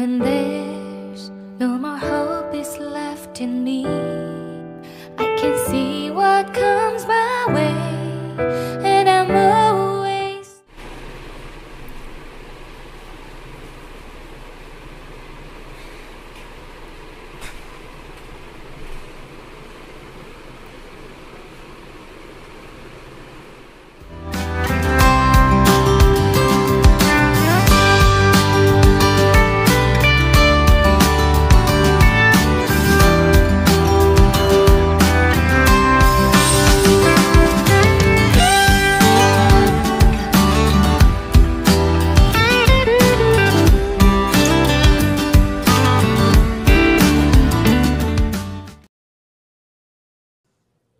When there's no more hope is left in me,